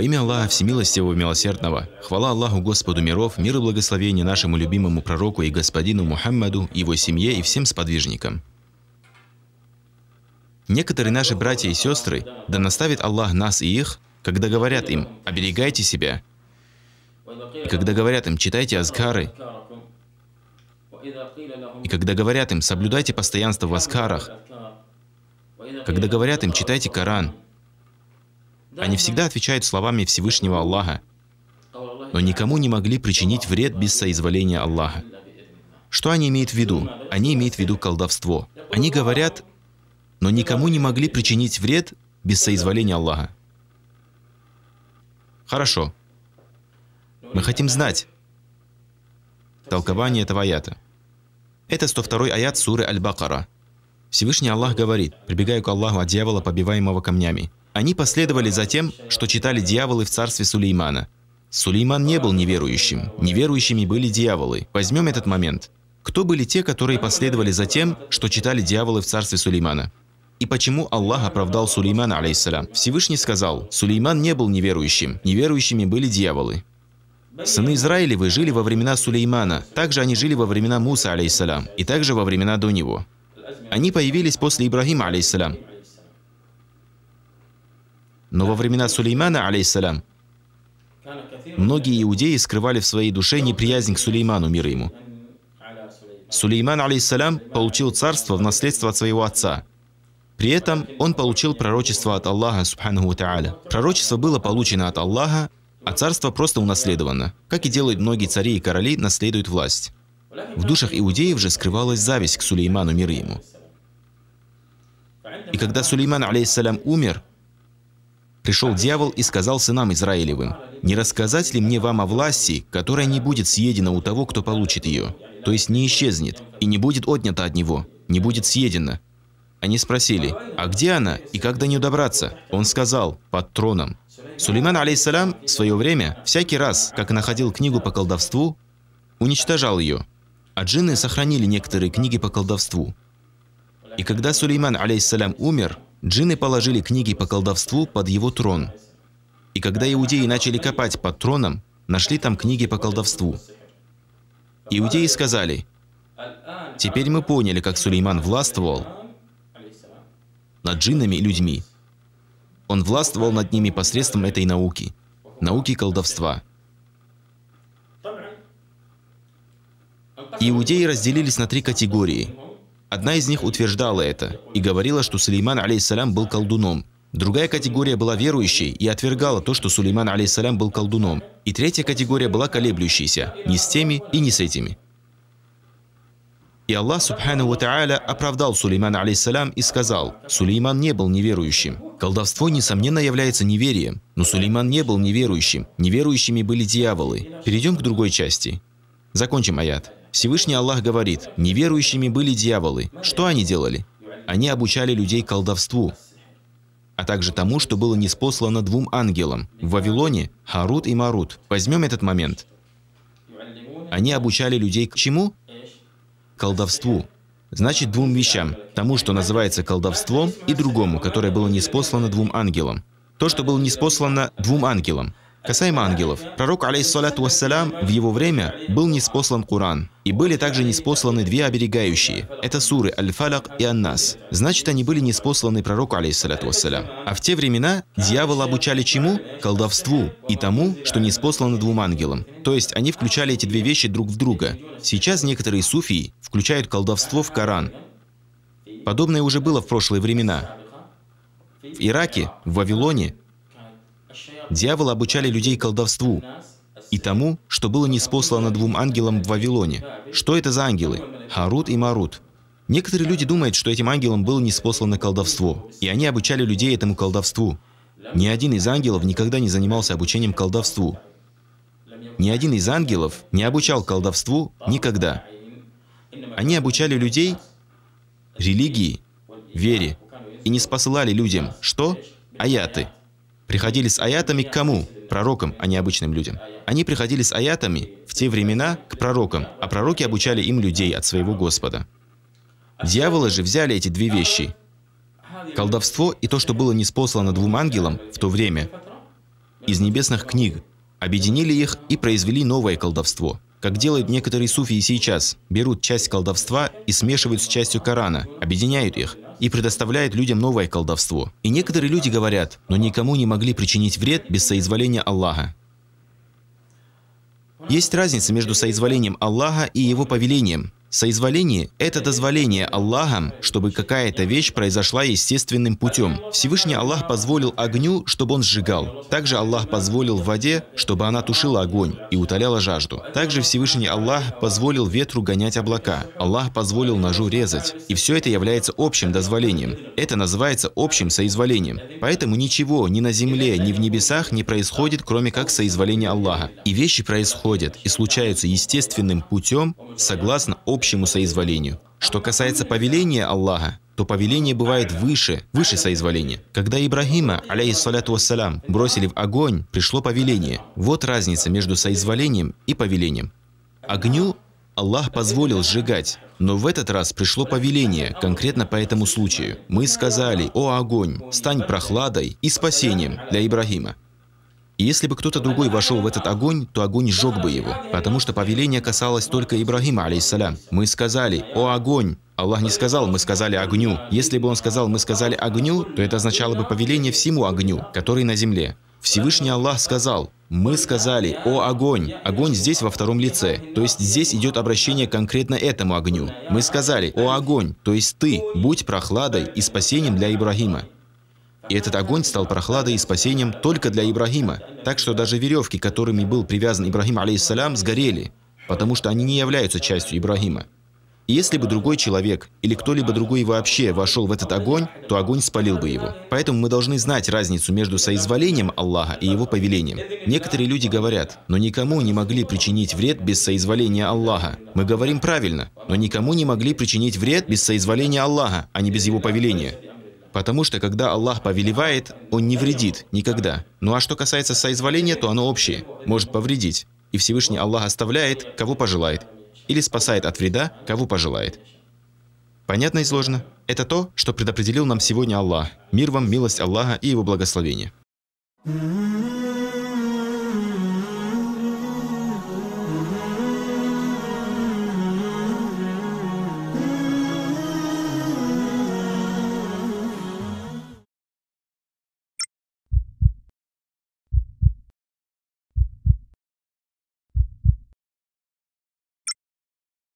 Во имя Аллаха Всемилостивого Милосердного, хвала Аллаху Господу миров, мир и благословение нашему любимому пророку и господину Мухаммаду, его семье и всем сподвижникам. Некоторые наши братья и сестры, да наставит Аллах нас и их, когда говорят им «оберегайте себя», и когда говорят им «читайте азкары», и когда говорят им «соблюдайте постоянство в азкарах», когда говорят им «читайте Коран», они всегда отвечают словами Всевышнего Аллаха, но никому не могли причинить вред без соизволения Аллаха. Что они имеют в виду? Они имеют в виду колдовство. Они говорят, но никому не могли причинить вред без соизволения Аллаха. Хорошо. Мы хотим знать толкование этого аята. Это 102 аят суры Аль-Бакара. Всевышний Аллах говорит, прибегая к Аллаху от дьявола, побиваемого камнями. Они последовали за тем, что читали дьяволы в царстве Сулеймана. Сулейман не был неверующим. Неверующими были дьяволы. Возьмем этот момент. Кто были те, которые последовали за тем, что читали дьяволы в царстве Сулеймана? И почему Аллах оправдал Сулеймана, алейхиссалям? Всевышний сказал, Сулейман не был неверующим, неверующими были дьяволы. Сыны Израилевы жили во времена Сулеймана, также они жили во времена Муса, алейхиссалям, и также во времена до него. Они появились после Ибрахима, алейхиссалям. Но во времена Сулеймана, алейхиссалям, многие иудеи скрывали в своей душе неприязнь к Сулейману, мир ему. Сулейман, алейхиссалям, получил царство в наследство от своего отца – при этом он получил пророчество от Аллаха, субханаху тааля. Пророчество было получено от Аллаха, а царство просто унаследовано. Как и делают многие цари и короли, наследуют власть. В душах иудеев же скрывалась зависть к Сулейману, мир ему. И когда Сулейман, алейхиссалям, умер, пришел дьявол и сказал сынам Израилевым, «Не рассказать ли мне вам о власти, которая не будет съедена у того, кто получит ее, то есть не исчезнет, и не будет отнята от него, не будет съедена, они спросили, а где она и как до нее добраться? Он сказал, под троном. Сулейман, алейсалям, в свое время, всякий раз, как находил книгу по колдовству, уничтожал ее. А джинны сохранили некоторые книги по колдовству. И когда Сулейман, алейсалям, умер, джинны положили книги по колдовству под его трон. И когда иудеи начали копать под троном, нашли там книги по колдовству. Иудеи сказали, «Теперь мы поняли, как Сулейман властвовал, над джиннами и людьми. Он властвовал над ними посредством этой науки, науки колдовства. Иудеи разделились на три категории. Одна из них утверждала это и говорила, что Сулейман, алейхиссалям, был колдуном. Другая категория была верующей и отвергала то, что Сулейман, алейхиссалям, был колдуном. И третья категория была колеблющейся, не с теми и не с этими. И Аллах, субхану тааля, оправдал Сулеймана, алейсалям, и сказал, Сулейман не был неверующим. Колдовство, несомненно, является неверием, но Сулейман не был неверующим. Неверующими были дьяволы. Перейдем к другой части. Закончим аят. Всевышний Аллах говорит, неверующими были дьяволы. Что они делали? Они обучали людей колдовству, а также тому, что было неспослано двум ангелам в Вавилоне, Харут и Марут. Возьмем этот момент. Они обучали людей к чему? колдовству. Значит, двум вещам. Тому, что называется колдовством, и другому, которое было неспослано двум ангелам. То, что было неспослано двум ангелам. Касаемо ангелов, пророк, алейхиссалату вассалям, в его время был неспослан Коран. И были также неспосланы две оберегающие. Это суры Аль-Фалак и Ан-Нас. Значит, они были неспосланы пророку, алейхиссалату вассалям. А в те времена дьявола обучали чему? Колдовству и тому, что неспослано двум ангелам. То есть они включали эти две вещи друг в друга. Сейчас некоторые суфии включают колдовство в Коран. Подобное уже было в прошлые времена. В Ираке, в Вавилоне Дьяволы обучали людей колдовству и тому, что было неспослано двум ангелам в Вавилоне. Что это за ангелы? Харут и Марут. Некоторые люди думают, что этим ангелам было неспослано колдовство, и они обучали людей этому колдовству. Ни один из ангелов никогда не занимался обучением колдовству. Ни один из ангелов не обучал колдовству никогда. Они обучали людей религии, вере, и не спосылали людям что? Аяты – приходили с аятами к кому? Пророкам, а не обычным людям. Они приходили с аятами в те времена к пророкам, а пророки обучали им людей от своего Господа. Дьяволы же взяли эти две вещи. Колдовство и то, что было неспослано двум ангелам в то время, из небесных книг, объединили их и произвели новое колдовство. Как делают некоторые суфии сейчас, берут часть колдовства и смешивают с частью Корана, объединяют их и предоставляют людям новое колдовство. И некоторые люди говорят, но никому не могли причинить вред без соизволения Аллаха. Есть разница между соизволением Аллаха и его повелением. Соизволение – это дозволение Аллахом, чтобы какая-то вещь произошла естественным путем. Всевышний Аллах позволил огню, чтобы он сжигал. Также Аллах позволил воде, чтобы она тушила огонь и утоляла жажду. Также Всевышний Аллах позволил ветру гонять облака. Аллах позволил ножу резать. И все это является общим дозволением. Это называется общим соизволением. Поэтому ничего ни на земле, ни в небесах не происходит, кроме как соизволения Аллаха. И вещи происходят и случаются естественным путем, согласно общему общему соизволению. Что касается повеления Аллаха, то повеление бывает выше, выше соизволения. Когда Ибрагима, алейхиссалату вассалям, бросили в огонь, пришло повеление. Вот разница между соизволением и повелением. Огню Аллах позволил сжигать, но в этот раз пришло повеление, конкретно по этому случаю. Мы сказали, «О огонь, стань прохладой и спасением для Ибрагима». И если бы кто-то другой вошел в этот огонь, то огонь сжег бы его, потому что повеление касалось только Ибрагима, алейхиссалям. Мы сказали «О огонь!» Аллах не сказал «мы сказали огню». Если бы он сказал «мы сказали огню», то это означало бы повеление всему огню, который на земле. Всевышний Аллах сказал «Мы сказали, о огонь». Огонь здесь во втором лице, то есть здесь идет обращение конкретно этому огню. Мы сказали «О огонь», то есть ты, будь прохладой и спасением для Ибрагима. И этот огонь стал прохладой и спасением только для Ибрагима. Так что даже веревки, которыми был привязан Ибрагим, алейхиссалям, сгорели, потому что они не являются частью Ибрагима. И если бы другой человек или кто-либо другой вообще вошел в этот огонь, то огонь спалил бы его. Поэтому мы должны знать разницу между соизволением Аллаха и его повелением. Некоторые люди говорят, но никому не могли причинить вред без соизволения Аллаха. Мы говорим правильно, но никому не могли причинить вред без соизволения Аллаха, а не без его повеления. Потому что когда Аллах повелевает, Он не вредит никогда. Ну а что касается соизволения, то оно общее, может повредить. И Всевышний Аллах оставляет, кого пожелает. Или спасает от вреда, кого пожелает. Понятно и сложно? Это то, что предопределил нам сегодня Аллах. Мир вам, милость Аллаха и Его благословение. Mm-hmm.